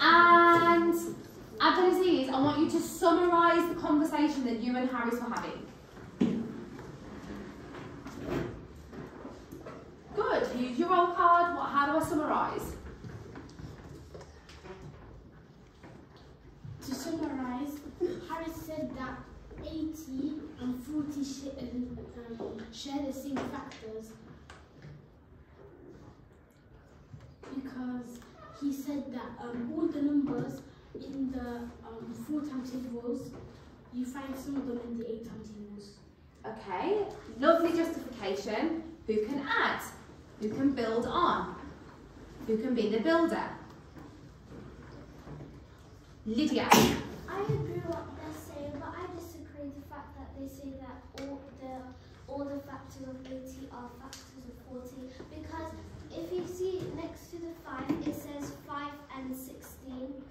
And Abdulaziz, I want you to summarise the conversation that you and Harris were having. Good. Use your role card. What, how do I summarise? To summarize, Harris said that 80 and 40 sh um, share the same factors he said that um, all the numbers in the um, four times tables, you find some of them in the eight times tables. Okay, lovely justification. Who can add? Who can build on? Who can be the builder? Lydia. I agree what they're saying, but I disagree with the fact that they say that all the all the factors of 80 are factors of 40 because if you see next to the 5 it says 5 and 16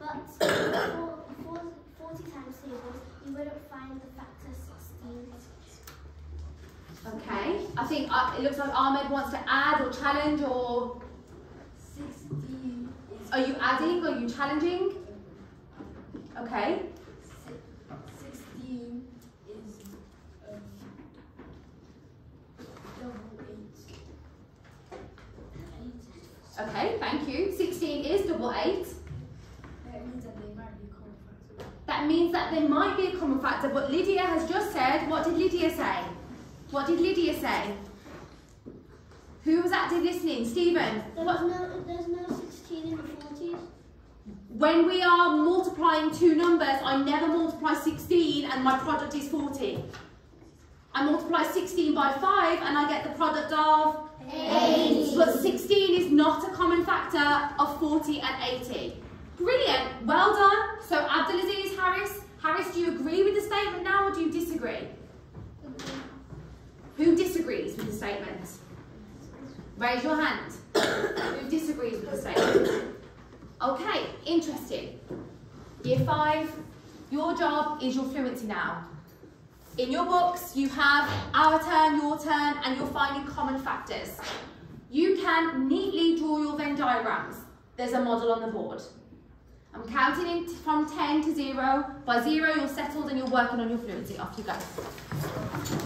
but for, for 40 times tables you wouldn't find the factor 16. Okay, I think uh, it looks like Ahmed wants to add or challenge or 16 are you adding? Are you challenging? Okay, 16 is um, double eight. Eight. okay, thank you. 16 is double 8. That means that they might be. That means that there might be a common factor, but Lydia has just said, what did Lydia say? What did Lydia say? Who was active listening? Stephen, what, no, there's no 16 in the 40s. when we are multiplying two numbers, I never multiply 16 and my product is 40. I multiply 16 by 5 and I get the product of 8. But 16 is not a common factor of 40 and 80. Brilliant, well done. So Abdulaziz Harris, do you agree with the statement now or do you disagree? Who disagrees with the statement? Raise your hand. Who disagrees with the statement? Okay, interesting. Year five, your job is your fluency now. In your books, you have our turn, your turn, and you're finding common factors. You can neatly draw your Venn diagrams. There's a model on the board. I'm counting in from 10 to 0. By 0, you're settled and you're working on your fluency. Off you go.